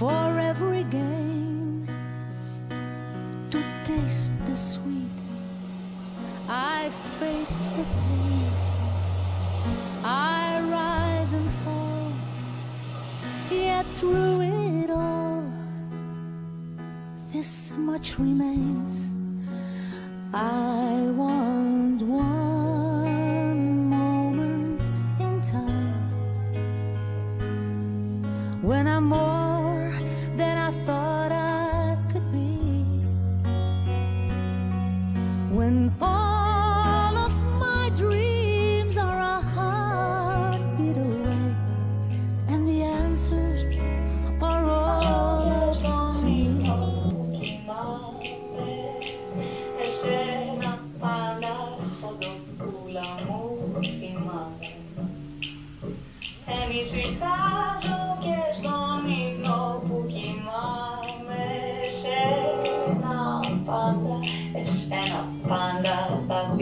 for every gain to taste the sweet. I face the pain. I rise and fall. Yet through it all, this much remains. I want one moment in time when I'm more than I thought I could be. When all of my dreams are a heartbeat away, and the answers are all up me.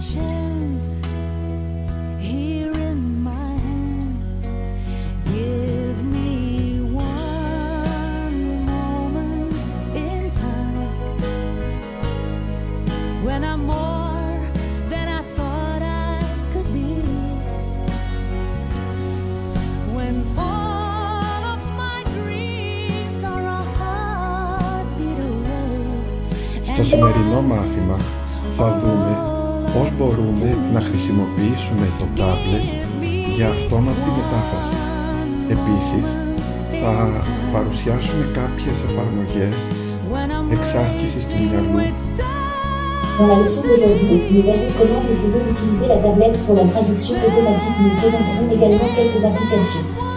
chance here in my hands. Give me one moment in time when I'm more than I thought I could be. When all of my dreams are a heartbeat away. Στο σημερινό μάθημα θα δούμε πώς μπορούμε να χρησιμοποιήσουμε το τάμπλετ για αυτόματη μετάφραση. Επίσης, θα παρουσιάσουμε κάποιες εφαρμογές εξάσκησης του μυαλού Dans la leçon d'aujourd'hui, nous verrons comment nous pouvons utiliser la tablette pour la traduction automatique. Nous présenterons également quelques applications.